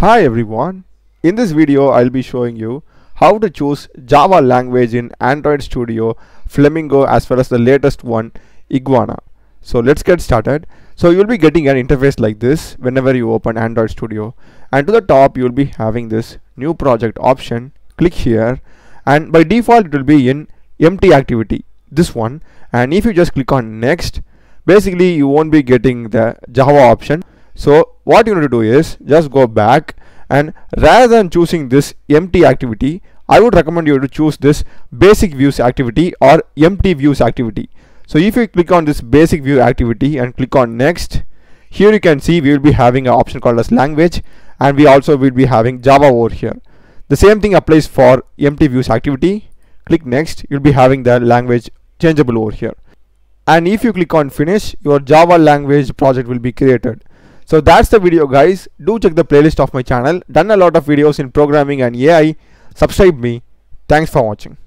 Hi everyone. In this video I'll be showing you how to choose Java language in Android Studio, Flamingo as well as the latest one Iguana. So let's get started. So you'll be getting an interface like this whenever you open Android Studio and to the top you'll be having this new project option. Click here and by default it will be in empty activity this one and if you just click on next basically you won't be getting the Java option so what you need to do is just go back and rather than choosing this empty activity I would recommend you to choose this basic views activity or empty views activity. So if you click on this basic view activity and click on next here you can see we will be having an option called as language and we also will be having Java over here. The same thing applies for empty views activity. Click next you'll be having the language changeable over here. And if you click on finish your Java language project will be created so that's the video guys. Do check the playlist of my channel. Done a lot of videos in programming and AI. Subscribe me. Thanks for watching.